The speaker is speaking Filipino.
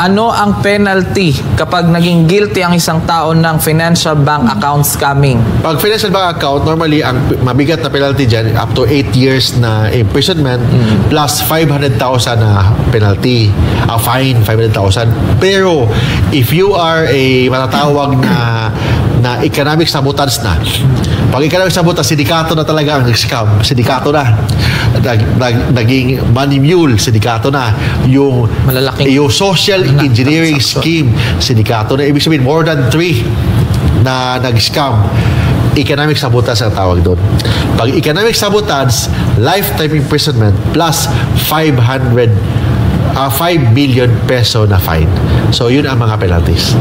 Ano ang penalty kapag naging guilty ang isang tao ng financial bank account scamming? Pag financial bank account, normally, ang mabigat na penalty dyan, up to 8 years na imprisonment plus 500,000 na penalty. A fine, 500,000. Pero, if you are a matatawag na na economic sabotage na. Pag economic sabotage, sindikato na talaga ang scam. Sindikato na. Nag, nag, naging money mule, sindikato na. Yung, Malalaking- yung social Na- engineering scheme, sindikato na. Ibig sabihin, more than three na nag-scam. Economic sabotage ang tawag doon. Pag economic sabotage, lifetime imprisonment plus 500 ah, 5 million peso na fine. So, yun ang mga penalties.